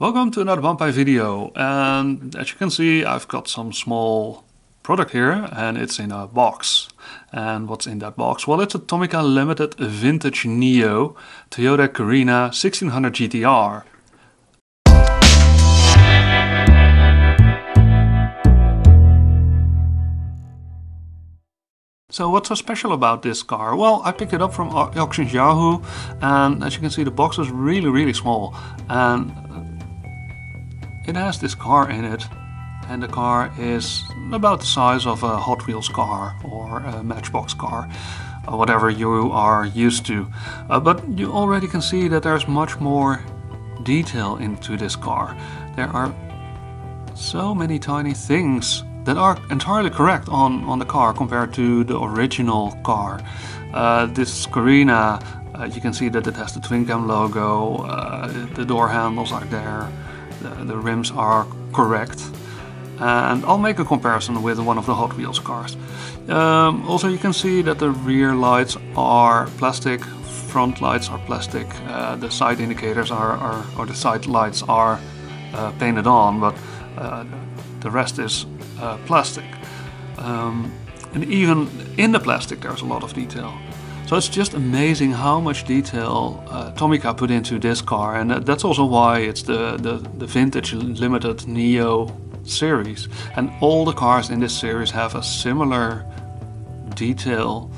Welcome to another Banpei video and as you can see I've got some small product here and it's in a box. And what's in that box? Well it's a Tomica Limited Vintage Neo Toyota Carina 1600 GTR. So what's so special about this car? Well, I picked it up from Auctions Yahoo and as you can see the box is really really small and it has this car in it and the car is about the size of a Hot Wheels car or a Matchbox car or whatever you are used to. Uh, but you already can see that there's much more detail into this car. There are so many tiny things that are entirely correct on, on the car compared to the original car. Uh, this Carina, uh, you can see that it has the twin cam logo, uh, the door handles are there, the, rims are correct. And I'll make a comparison with one of the Hot Wheels cars. Um, also you can see that the rear lights are plastic, front lights are plastic, uh, the side indicators are, are, or the side lights are uh, painted on, but uh, the rest is uh, plastic. Um, and even in the plastic there's a lot of detail. So it's just amazing how much detail uh, Tomica put into this car and that's also why it's the, the, the vintage limited Neo series. And all the cars in this series have a similar detail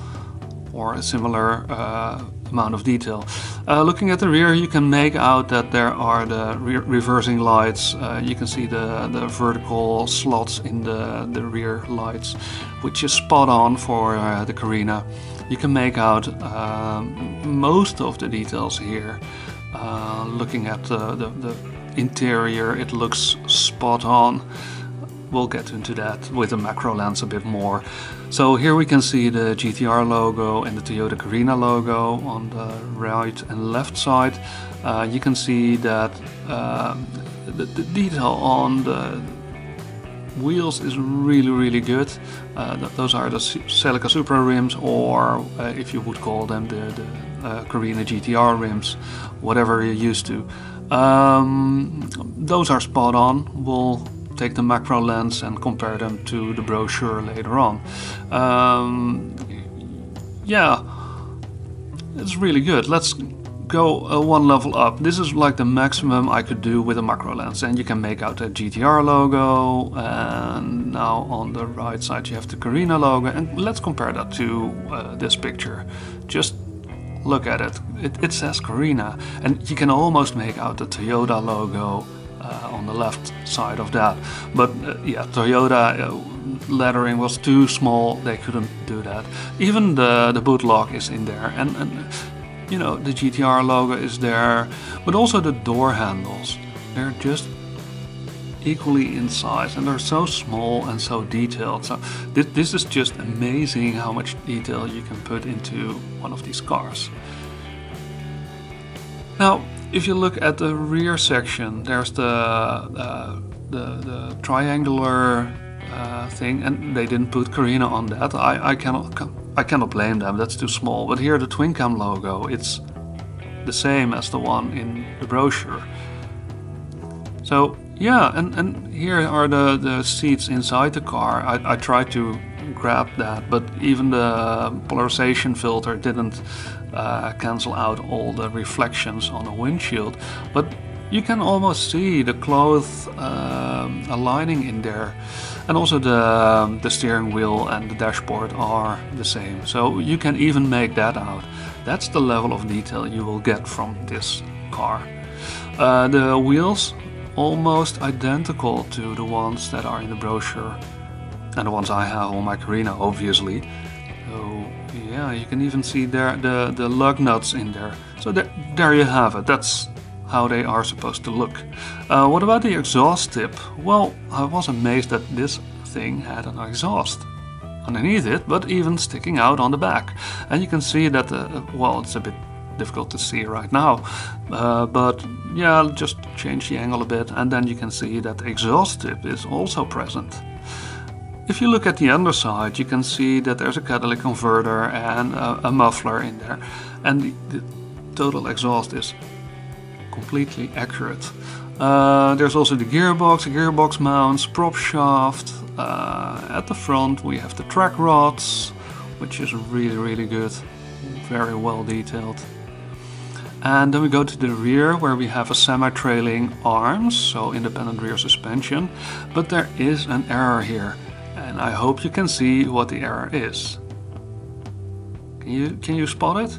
or a similar uh, amount of detail. Uh, looking at the rear you can make out that there are the re reversing lights, uh, you can see the, the vertical slots in the, the rear lights which is spot on for uh, the Carina. You can make out um, most of the details here. Uh, looking at the, the, the interior it looks spot on we'll get into that with the macro lens a bit more. So here we can see the GTR logo and the Toyota Carina logo on the right and left side. Uh, you can see that um, the, the, detail on the wheels is really really good. Uh, those are the Celica Supra rims or uh, if you would call them the, the uh, Carina GTR rims, whatever you're used to. Um, those are spot on. We'll take the macro lens and compare them to the brochure later on. Um, yeah, it's really good. Let's go uh, one level up. This is like the maximum I could do with a macro lens and you can make out a GTR logo and now on the right side you have the Carina logo and let's compare that to uh, this picture. Just look at it. it. It says Carina and you can almost make out the Toyota logo uh, on the left side of that. But uh, yeah, Toyota uh, lettering was too small, they couldn't do that. Even the, the boot lock is in there and, and you know, the GTR logo is there, but also the door handles. They're just equally in size and they're so small and so detailed. So this, this is just amazing how much detail you can put into one of these cars. Now, if you look at the rear section, there's the uh, the, the, triangular uh, thing, and they didn't put Carina on that. I, I cannot I cannot blame them. That's too small. But here the twin cam logo, it's the same as the one in the brochure. So yeah, and, and here are the, the seats inside the car. I, I tried to grab that, but even the polarization filter didn't uh, cancel out all the reflections on the windshield. But you can almost see the cloth um, aligning in there. And also the, the steering wheel and the dashboard are the same. So you can even make that out. That's the level of detail you will get from this car. Uh, the wheels almost identical to the ones that are in the brochure and the ones I have on my Carina obviously. So yeah, you can even see there the, the lug nuts in there. So there, there you have it, that's how they are supposed to look. Uh, what about the exhaust tip? Well, I was amazed that this thing had an exhaust underneath it, but even sticking out on the back. And you can see that, uh, well, it's a bit difficult to see right now, uh, but yeah, just change the angle a bit and then you can see that the exhaust tip is also present. If you look at the underside, you can see that there's a catalytic converter and a, a muffler in there. And the, the, total exhaust is completely accurate. Uh, there's also the gearbox, the gearbox mounts, prop shaft. Uh, at the front we have the track rods, which is really really good, very well detailed. And then we go to the rear where we have a semi-trailing arms, so independent rear suspension. But there is an error here and I hope you can see what the error is. Can you, can you spot it?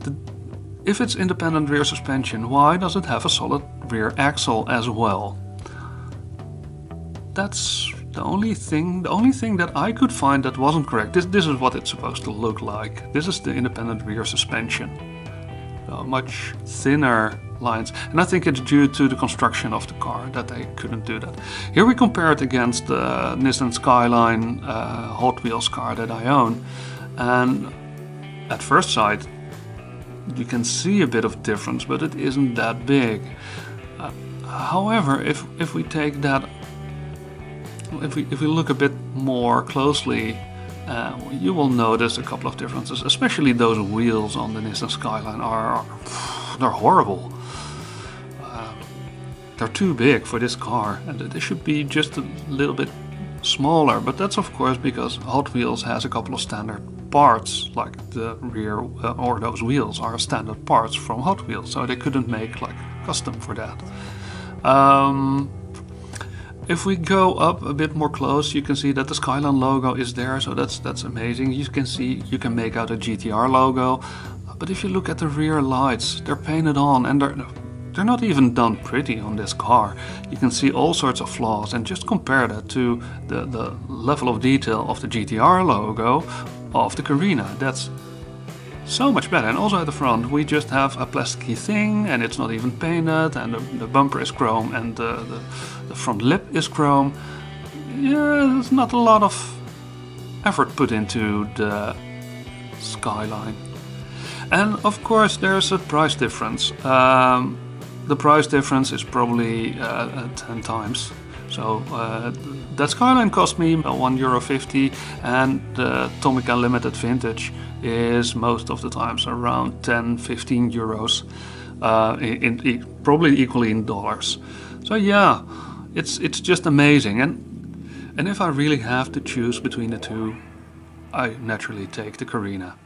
The, if it's independent rear suspension, why does it have a solid rear axle as well? That's the only thing, the only thing that I could find that wasn't correct. This, this is what it's supposed to look like. This is the independent rear suspension. A much thinner lines. And I think it's due to the construction of the car that they couldn't do that. Here we compare it against the Nissan Skyline uh, Hot Wheels car that I own. And at first sight, you can see a bit of difference, but it isn't that big. Uh, however, if, if we take that, if we, if we look a bit more closely, uh, you will notice a couple of differences, especially those wheels on the Nissan Skyline are, they're horrible. They're too big for this car and they should be just a little bit smaller, but that's of course because Hot Wheels has a couple of standard parts, like the rear uh, or those wheels are standard parts from Hot Wheels, so they couldn't make like custom for that. Um, if we go up a bit more close, you can see that the Skyline logo is there, so that's that's amazing. You can see you can make out a GTR logo, but if you look at the rear lights, they're painted on and they're they're not even done pretty on this car. You can see all sorts of flaws and just compare that to the, the level of detail of the GTR logo of the Carina. That's so much better. And also at the front we just have a plasticky thing and it's not even painted and the, the bumper is chrome and the, the, the front lip is chrome. Yeah, there's not a lot of effort put into the Skyline. And of course there's a price difference. Um, the price difference is probably uh, uh 10 times. So uh, that Skyline cost me one euro fifty, and the Tomica Limited Vintage is most of the times around 10, 15 euros, uh, in, in, probably equally in dollars. So yeah, it's it's just amazing. And and if I really have to choose between the two, I naturally take the Carina.